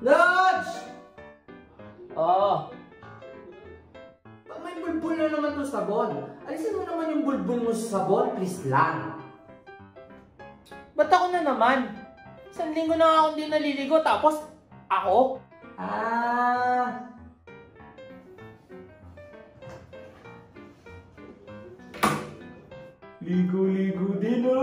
Nudge! Oo. Oh. Ba, may bulbul na naman to sabon. Alisin mo naman yung bulbul mo sa sabon, please lang. Ba't ako na naman? Isang linggo na ako hindi naliligo tapos ako? Ah, Ligo-ligo din ay!